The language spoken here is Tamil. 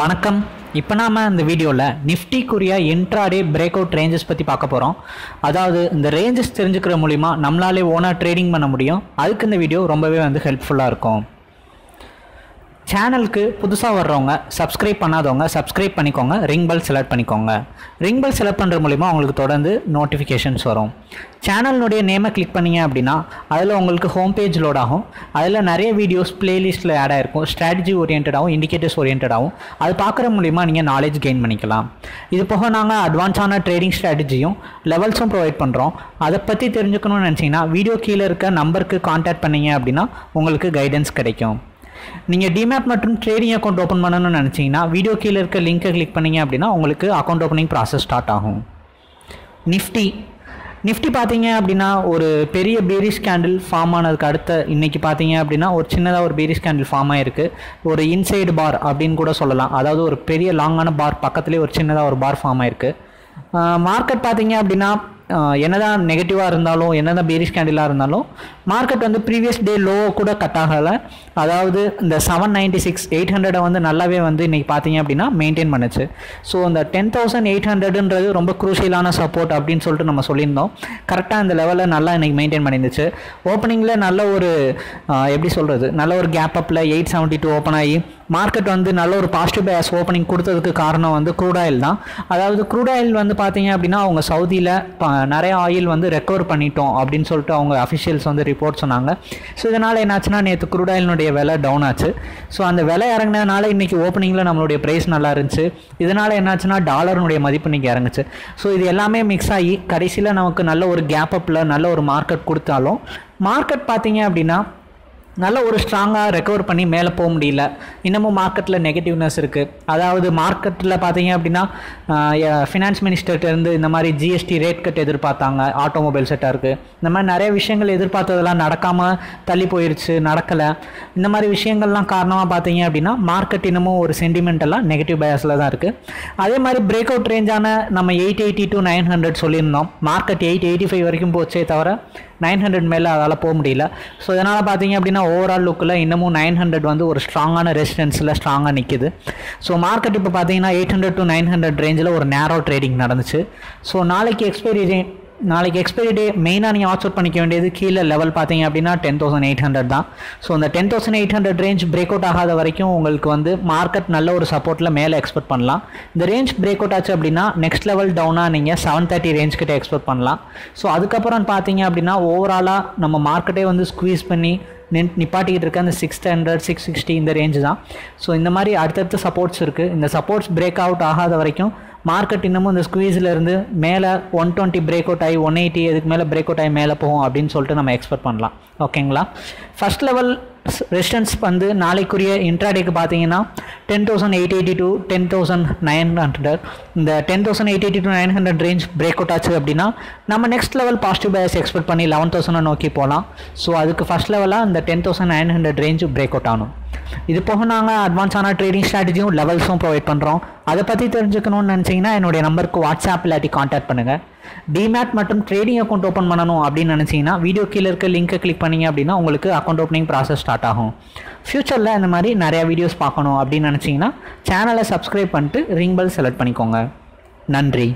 வணக்கம். இப்போ நாம் இந்த வீடியோவில் நிஃப்டிக்குரிய இன்ட்ராடே பிரேக் அவுட் ரேஞ்சஸ் பற்றி பார்க்க போகிறோம் அதாவது இந்த ரேஞ்சஸ் தெரிஞ்சுக்கிற மூலிமா நம்மளாலே ஓனாக ட்ரேடிங் பண்ண முடியும். அதுக்கு இந்த வீடியோ ரொம்பவே வந்து ஹெல்ப்ஃபுல்லாக இருக்கும். சேனலுக்கு புதுசாக வர்றவங்க சப்ஸ்கிரைப் பண்ணாதவங்க சப்ஸ்கிரைப் பண்ணிக்கோங்க ரிங் பெல் செலக்ட் பண்ணிக்கோங்க. ரிங் பெல் செலக்ட் பண்ணுற மூலிமா உங்களுக்கு தொடர்ந்து நோட்டிஃபிகேஷன்ஸ் வரும். சேனலினுடைய நேமை கிளிக் பண்ணீங்க அப்படின்னா அதில் உங்களுக்கு ஹோம் பேஜ் லோட் ஆகும். அதில் நிறைய வீடியோஸ் பிளேலிஸ்ட்டில் ஆட் ஆகிருக்கும் ஸ்ட்ராட்டஜி ஓரியன்டாகவும் இண்டிகேட்டர்ஸ் ஓரியன்டாகவும் அது பார்க்குற மூலிமா நீங்கள் நாலேஜ் கெயின் பண்ணிக்கலாம். இது போக நாங்கள் அட்வான்ஸான ட்ரேடிங் ஸ்ட்ராட்டஜியும் லெவல்ஸும் ப்ரொவைட் பண்ணுறோம் அதை பற்றி தெரிஞ்சுக்கணும்னு நினச்சிங்கன்னா வீடியோ கீழே இருக்க நம்பருக்கு காண்டாக்ட் பண்ணீங்க அப்படின்னா உங்களுக்கு கைடன்ஸ் கிடைக்கும். நீங்கள் டிமேட் மற்றும் ட்ரேடிங் அக்கௌண்ட் ஓப்பன் பண்ணணும்னு நினச்சிங்கன்னா வீடியோ கீழே இருக்க லிங்க்கை கிளிக் பண்ணீங்க அப்படின்னா உங்களுக்கு அக்கௌண்ட் ஓப்பனிங் ப்ராசஸ் ஸ்டார்ட் ஆகும். நிஃப்டி நிஃப்டி பார்த்தீங்க அப்படின்னா ஒரு பெரிய பீரிஷ் கேண்டில் ஃபார்ம் ஆனதுக்கு அடுத்த இன்றைக்கி பார்த்தீங்க அப்படின்னா ஒரு சின்னதாக ஒரு பீரிஷ் கேண்டில் ஃபார்ம் ஆகிருக்கு ஒரு இன்சைடு பார் அப்படின்னு கூட சொல்லலாம். அதாவது ஒரு பெரிய லாங்கான பார் பக்கத்துலேயே ஒரு சின்னதாக ஒரு பார் ஃபார்ம் ஆயிருக்கு. மார்க்கெட் பார்த்தீங்க அப்படின்னா என்னதான் நெகட்டிவாக இருந்தாலும் என்னதான் பீரிஷ் கேண்டிலாக இருந்தாலும் மார்க்கெட் வந்து ப்ரீவியஸ் டே லோவோ கூட கட் ஆகலை. அதாவது இந்த செவன் நைன்டி சிக்ஸ் எயிட் ஹண்ட்ரடை வந்து நல்லாவே வந்து இன்றைக்கி பார்த்தீங்க அப்படின்னா மெயின்டைன் பண்ணுச்சு. ஸோ அந்த டென் தௌசண்ட் எயிட் ஹண்ட்ரடுன்றது ரொம்ப குரூஷியலான சப்போர்ட் அப்படின்னு சொல்லிட்டு நம்ம சொல்லியிருந்தோம். கரெக்டாக இந்த லெவலில் நல்லா இன்றைக்கி மெயின்டைன் பண்ணியிருந்துச்சு ஓப்பனிங்கில் நல்ல ஒரு எப்படி சொல்கிறது நல்ல ஒரு கேப் அப்பில் எயிட் செவன்ட்டி டூ ஓப்பன் ஆகி மார்க்கெட் வந்து நல்ல ஒரு பாசிட்டிவ் பேஸ் ஓப்பனிங் கொடுத்ததுக்கு காரணம் வந்து க்ரூட் ஆயில் தான். அதாவது க்ரூட் ஆயில் வந்து பார்த்தீங்க அப்படின்னா அவங்க சவுதியில் நிறைய ஆயில் வந்து ரெக்கவர் பண்ணிட்டோம் அப்படின்னு சொல்லிட்டு அவங்க அஃபிஷியல்ஸ் வந்து ரிப்போர்ட் சொன்னாங்க. ஸோ இதனால் என்னாச்சுன்னா நேற்று குரூடாயினுடைய விலை டவுன் ஆச்சு. ஸோ அந்த விலை இறங்கினதுனால இன்றைக்கி ஓப்பனிங்கில் நம்மளுடைய ப்ரைஸ் நல்லா இருந்துச்சு. இதனால் என்னாச்சுன்னா டாலருடைய மதிப்பு இன்றைக்கி இறங்குச்சு. ஸோ இது எல்லாமே மிக்ஸ் ஆகி கடைசியில் நமக்கு நல்ல ஒரு கேப் அப்பில் நல்ல ஒரு மார்க்கெட் கொடுத்தாலும் மார்க்கெட் பார்த்தீங்க அப்படின்னா நல்ல ஒரு ஸ்ட்ராங்காக ரெக்கவர் பண்ணி மேலே போக முடியல. இன்னமும் மார்க்கெட்டில் நெகட்டிவ்னஸ் இருக்குது அதாவது மார்க்கெட்டில் பார்த்தீங்க அப்படின்னா ஃபினான்ஸ் மினிஸ்டர்கிட்டருந்து இந்த மாதிரி ஜிஎஸ்டி ரேட் கட் எதிர்பார்த்தாங்க ஆட்டோமொபைல் செக்டாருக்கு இந்த மாதிரி நிறைய விஷயங்கள் எதிர்பார்த்ததெல்லாம் நடக்காமல் தள்ளி போயிருச்சு நடக்கலை. இந்த மாதிரி விஷயங்கள்லாம் காரணமாக பார்த்தீங்க அப்படின்னா மார்க்கெட் இன்னமும் ஒரு சென்டிமெண்டெல்லாம் நெகட்டிவ் பயாஸில் தான் இருக்குது அதே மாதிரி பிரேக் அவுட் ரேஞ்சான நம்ம eight eighty to nine hundred சொல்லியிருந்தோம். மார்க்கெட் எயிட் எயிட்டி ஃபைவ் வரைக்கும் போச்சே தவிர நைன் ஹண்ட்ரட் மேலே அதால் போக முடியல. ஸோ இதனால் பார்த்தீங்க அப்படின்னா ஓவரால் லுக்கில் இன்னமும் நைன் ஹண்ட்ரட் வந்து ஒரு ஸ்ட்ராங்கான ரெசிடென்ஸில் ஸ்ட்ராங்காக நிற்கிது ஸோ மார்க்கெட் இப்போ பார்த்தீங்கன்னா eight hundred to nine hundred ரேஞ்சில் ஒரு நேரோ ட்ரேடிங் நடந்துச்சு. ஸோ நாளைக்கு எக்ஸ்பைரி நாளைக்கு எக்ஸ்பைரி டே மெயினாக நீங்கள் வாட்ச் அவுட் பண்ணிக்க வேண்டியது கீழே லெவல் பார்த்தீங்க அப்படின்னா டென் தௌசண்ட் எயிட் ஹண்ட்ரட் தான். ஸோ அந்த ten thousand eight hundred range break out ஆகாத வரைக்கும் உங்களுக்கு வந்து மார்க்கெட் நல்ல ஒரு சப்போர்ட்டில் மேலே எக்ஸ்பெக்ட் பண்ணலாம். இந்த ரேஞ்ச் பிரேக் அவுட் ஆச்சு அப்படின்னா நெக்ஸ்ட் லெவல் டவுனாக நீங்கள் செவன் தேர்ட்டி ரேஞ்ச் கிட்டே எக்ஸ்பெக்ட் பண்ணலாம். ஸோ அதுக்கப்புறம் பார்த்தீங்க அப்படின்னா ஓவராலாக நம்ம மார்க்கெட்டே வந்து ஸ்குவீஸ் பண்ணி நின் நிப்பாட்டிக்கிட்டு இருக்க அந்த சிக்ஸ் ஹண்ட்ரட் சிக்ஸ் சிக்ஸ்டி இந்த ரேஞ்சு தான். ஸோ இந்த மாதிரி அடுத்தடுத்த சப்போர்ட்ஸ் இருக்குது இந்த சப்போர்ட்ஸ் பிரேக் அவுட் ஆகாத வரைக்கும் மார்க்கெட் இன்னமும் இந்த ஸ்குவீஸில் இருந்து மேலே ஒன் டுவெண்ட்டி பிரேக் அவுட் ஆகி ஒன் எயிட்டி அதுக்கு மேலே பிரேக் அவுட் ஆகி மேலே போகும் அப்படின்னு சொல்லிட்டு நம்ம எக்ஸ்பெக்ட் பண்ணலாம். ஓகேங்களா ஃபர்ஸ்ட் லெவல் ரெசிஸ்டன்ஸ் வந்து நாளைக்குரிய இன்ட்ராடேக்கு பார்த்தீங்கன்னா ten thousand eight eighty to ten thousand nine hundred இந்த ten thousand eight eighty to nine hundred range break out ஆச்சு அப்படின்னா நம்ம next level positive bias expect பண்ணி லெவன் தௌசண்டை நோக்கி போகலாம். ஸோ அதுக்கு ஃபஸ்ட் லெவலாக இந்த ten thousand nine hundred range break out ஆகணும். இது போக நாங்கள் அட்வான்ஸான ட்ரேடிங் ஸ்ட்ராட்டஜியும் லெவல்ஸும் ப்ரொவைட் பண்ணுறோம் அதை பற்றி தெரிஞ்சுக்கணும்னு நினச்சிங்கன்னா என்னுடைய நம்பருக்கு வாட்ஸ்அப் இல்லாட்டி காண்டாக்ட் பண்ணுங்கள் டிமேட் மற்றும் ட்ரேடிங் அக்கௌண்ட் ஓப்பன் பண்ணணும் அப்படின்னு நினச்சிங்கன்னா வீடியோ கீழே இருக்க லிங்கை கிளிக் பண்ணிங்க அப்படின்னா உங்களுக்கு அக்கௌண்ட் ஓப்பனிங் ப்ராசஸ் ஸ்டார்ட் ஆகும். ஃப்யூச்சரில் இந்த மாதிரி நிறையா வீடியோஸ் பார்க்கணும் அப்படின்னு நினச்சிங்கன்னா சேனலை சப்ஸ்கிரைப் பண்ணிட்டு ரிங் பெல் செலக்ட் பண்ணிக்கோங்க. நன்றி.